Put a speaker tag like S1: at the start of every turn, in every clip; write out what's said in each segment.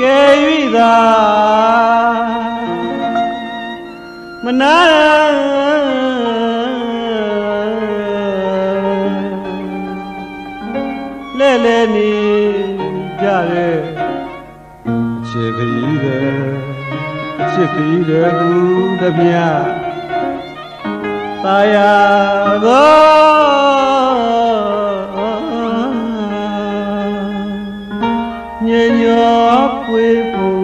S1: ကယ်၍သာမနာလဲလဲနေကြရဲ့အချစ်ခရီးတယ်အချစ်ခရီးတယ်ဟူသည်မြသာယာသော ညညောပွေပုံ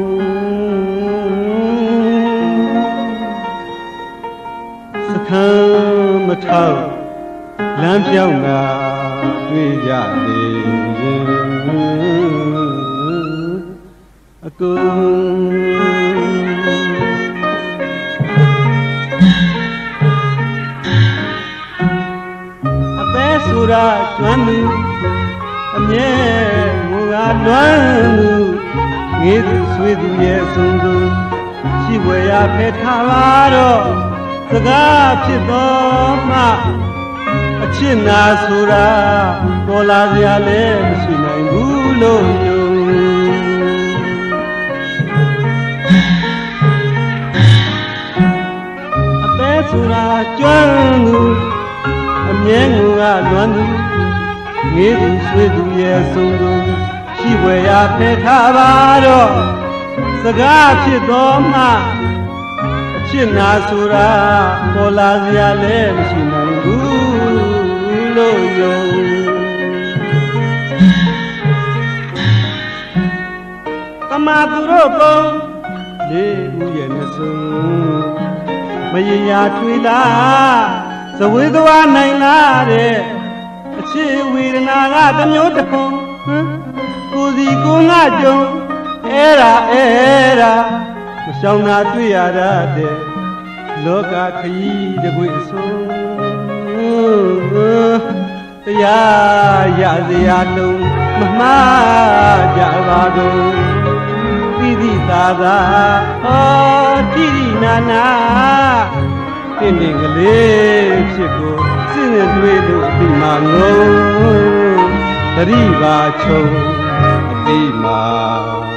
S1: စခမ်းမထောက်လမ်းပြောင်းတာတွေ့ကြသေးရင်အကုန်အသက်ဆိုတာကျွမ်းသူအမြဲငူက လွမ်းသူငေးသူဆွေးသူရဲ့အဆုံးသူရှိွယ်ရဖဲထားပါတော့စကားဖြစ်တော်မှအချစ်နာဆိုတာပေါ်လာစရာလည်းမရှိနိုင်ဘူးလို့ယုံအသက်ဆိုတာကျွမ်းသူအမြဲငူကလွမ်းသူငေးသူဆွေးသူရဲ့အဆုံးသူ ရှိွယ်ရဖဲထားပါတော့စကားဖြစ်တော်မှအချစ်နာဆိုတာပေါ်လာစရာလည်းမရှိနိုင်ဘူးလို့ယုံတမသူတို့သုံးလေးဦးရဲ့နှစုံမရရာထွေလာဇဝေသွားနိုင်လာတဲ့အချစ်ဝေဒနာကတစ်မျိုးတစ်ခု ဟမ်ကိုစီကိုငါကြုံအဲ့ဒါအဲ့ဒါမရှောင်တာတွေ့ရတတ်တဲ့လောကခရီးတကွေအဆုံးတရားရစရာလုံးမမှားကြပါကုန်တိတိသာသာဟောတိတိနာနာတင်းတင်းကလေးဖြစ်ကိုစဉ်းနေတွေ့လို့အတိမာငုံ တတိပါချုံအတိမာငုံ